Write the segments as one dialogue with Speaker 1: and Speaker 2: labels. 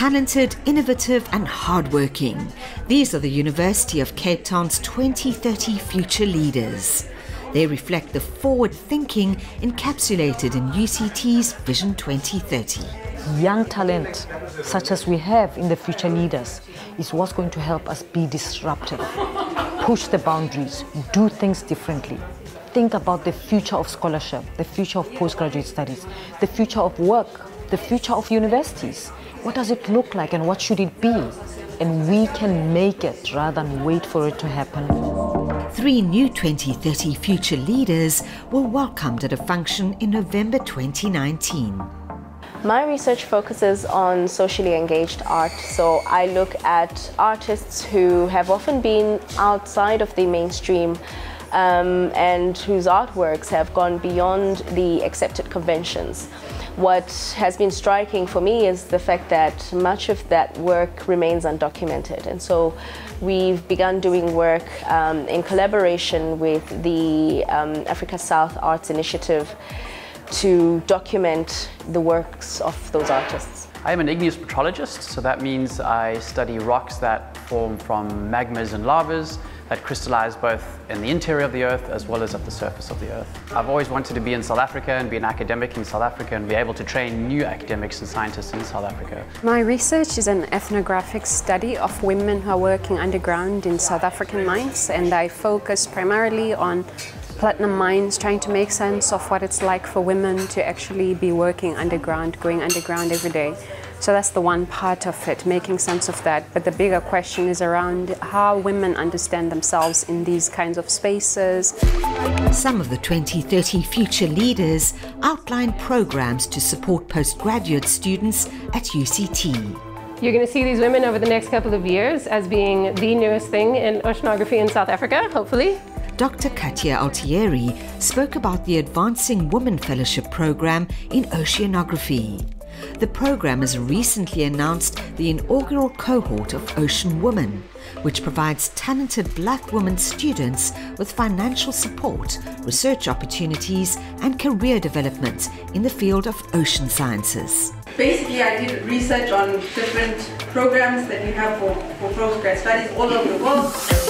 Speaker 1: Talented, innovative, and hardworking. These are the University of Cape Town's 2030 future leaders. They reflect the forward thinking encapsulated in UCT's Vision 2030.
Speaker 2: Young talent, such as we have in the future leaders, is what's going to help us be disruptive, push the boundaries, do things differently. Think about the future of scholarship, the future of postgraduate studies, the future of work, the future of universities. What does it look like and what should it be? And we can make it rather than wait for it to happen.
Speaker 1: Three new 2030 future leaders were welcomed at a function in November 2019.
Speaker 3: My research focuses on socially engaged art, so I look at artists who have often been outside of the mainstream um, and whose artworks have gone beyond the accepted conventions. What has been striking for me is the fact that much of that work remains undocumented. And so we've begun doing work um, in collaboration with the um, Africa South Arts Initiative to document the works of those artists.
Speaker 4: I am an igneous petrologist, so that means I study rocks that form from magmas and lavas that crystallize both in the interior of the Earth as well as at the surface of the Earth. I've always wanted to be in South Africa and be an academic in South Africa and be able to train new academics and scientists in South Africa.
Speaker 5: My research is an ethnographic study of women who are working underground in South African mines and I focus primarily on platinum mines, trying to make sense of what it's like for women to actually be working underground, going underground every day. So that's the one part of it, making sense of that. But the bigger question is around how women understand themselves in these kinds of spaces.
Speaker 1: Some of the 2030 future leaders outline programs to support postgraduate students at UCT.
Speaker 6: You're going to see these women over the next couple of years as being the newest thing in oceanography in South Africa, hopefully.
Speaker 1: Dr. Katia Altieri spoke about the Advancing Women Fellowship Program in Oceanography. The program has recently announced the inaugural cohort of Ocean Women, which provides talented black women students with financial support, research opportunities, and career development in the field of ocean sciences.
Speaker 7: Basically, I did research on different programs that we have for, for postgrad studies all over the world.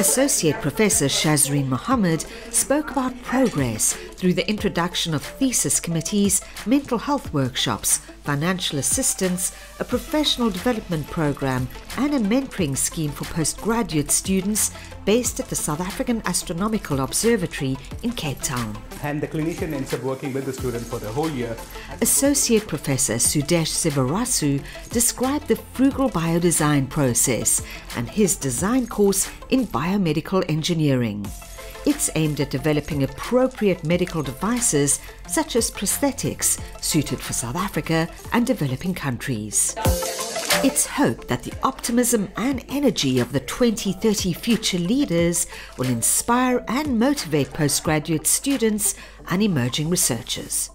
Speaker 1: Associate Professor Shazrene Mohamed spoke about progress through the introduction of thesis committees, mental health workshops, financial assistance, a professional development program, and a mentoring scheme for postgraduate students based at the South African Astronomical Observatory in Cape Town.
Speaker 8: And the clinician ends up working with the student for the whole year.
Speaker 1: Associate Professor Sudesh Sivarasu described the frugal biodesign process and his design course in biomedical engineering. It's aimed at developing appropriate medical devices such as prosthetics suited for South Africa and developing countries. It's hoped that the optimism and energy of the 2030 future leaders will inspire and motivate postgraduate students and emerging researchers.